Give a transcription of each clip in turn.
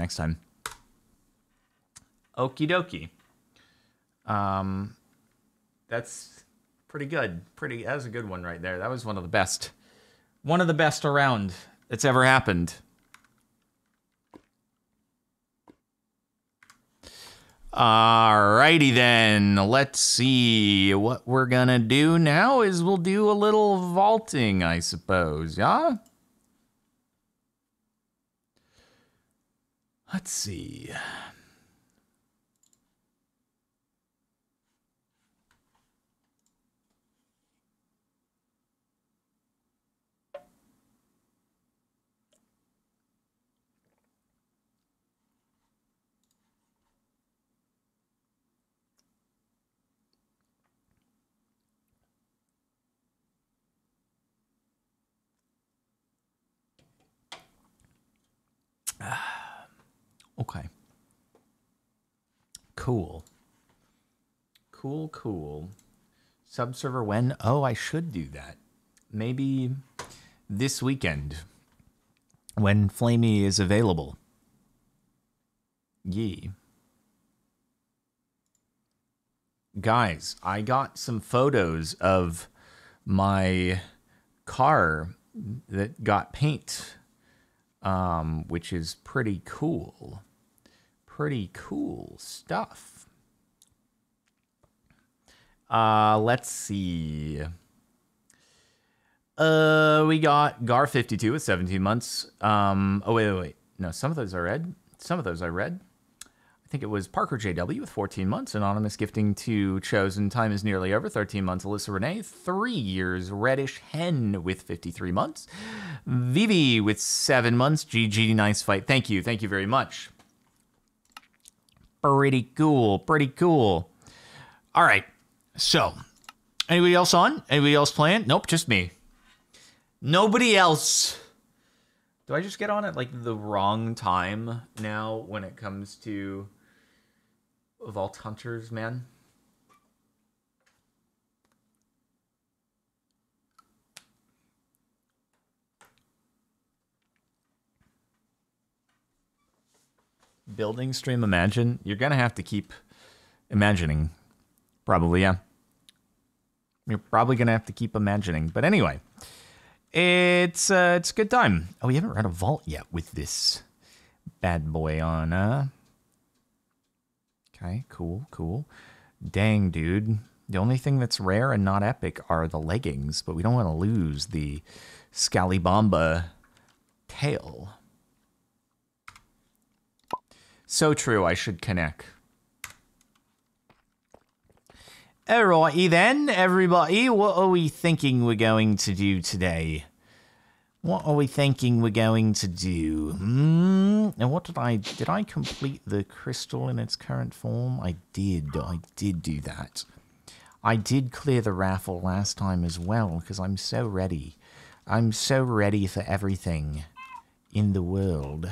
next time. Okie dokie. Um, that's pretty good. Pretty. That was a good one right there. That was one of the best. One of the best around that's ever happened. Alrighty then. Let's see. What we're gonna do now is we'll do a little vaulting, I suppose. Yeah? Let's see. Okay. Cool. Cool, cool. Subserver when? Oh, I should do that. Maybe this weekend when Flamey is available. Yee. Guys, I got some photos of my car that got paint, um, which is pretty cool pretty cool stuff. Uh, let's see. Uh, we got Gar52 with 17 months. Um, oh, wait, wait, wait. No, some of those I read. Some of those I read. I think it was Parker JW with 14 months. Anonymous gifting to Chosen. Time is nearly over. 13 months. Alyssa Renee, three years. Reddish Hen with 53 months. Vivi with seven months. GG, nice fight. Thank you. Thank you very much. Pretty cool. Pretty cool. All right. So, anybody else on? Anybody else playing? Nope, just me. Nobody else. Do I just get on at like the wrong time now when it comes to Vault Hunters, man? Building stream imagine, you're gonna have to keep imagining. Probably, yeah. You're probably gonna have to keep imagining. But anyway, it's uh, it's a good time. Oh, we haven't read a vault yet with this bad boy on. Uh. Okay, cool, cool. Dang, dude. The only thing that's rare and not epic are the leggings, but we don't want to lose the Scalibamba tail. So true, I should connect. Alrighty then, everybody, what are we thinking we're going to do today? What are we thinking we're going to do? Hmm. And what did I did I complete the crystal in its current form? I did. I did do that. I did clear the raffle last time as well because I'm so ready. I'm so ready for everything in the world.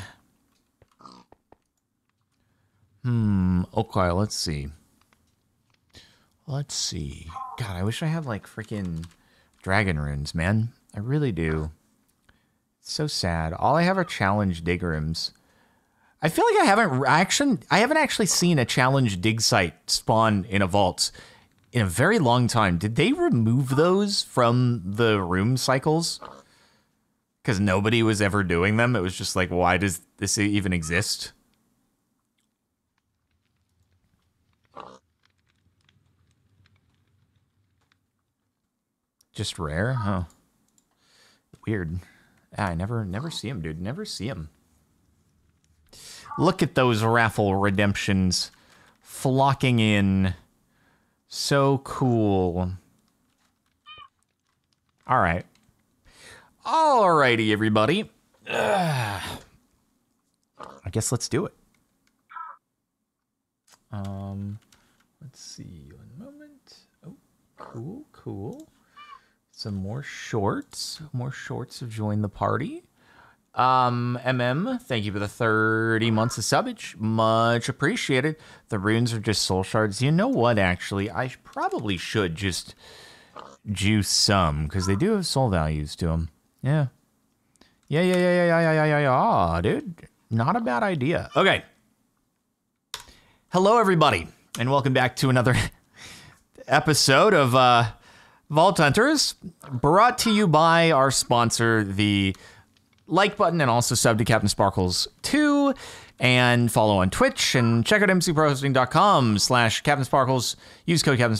Hmm. Okay, let's see. Let's see. God, I wish I had like freaking dragon runes, man. I really do. It's so sad. All I have are challenge dig rooms. I feel like I haven't actually I haven't actually seen a challenge dig site spawn in a vault in a very long time. Did they remove those from the room cycles? Because nobody was ever doing them. It was just like, why does this even exist? Just rare? Huh. Weird. Ah, I never never see him, dude. Never see him. Look at those raffle redemptions flocking in. So cool. All right. Alrighty, everybody. Ugh. I guess let's do it. Um, let's see. One moment. Oh, cool, cool. Some more shorts. More shorts have joined the party. Um, MM, thank you for the 30 months of subage. Much appreciated. The runes are just soul shards. You know what, actually? I probably should just juice some, because they do have soul values to them. Yeah. Yeah, yeah, yeah, yeah, yeah, yeah, yeah, yeah, yeah, dude. not a bad idea. Okay. Hello, everybody, and welcome back to another episode of uh, Vault Hunters, brought to you by our sponsor, the like button, and also sub to CaptainSparklez 2, and follow on Twitch, and check out mcprohosting.com slash CaptainSparklez. Use code Captain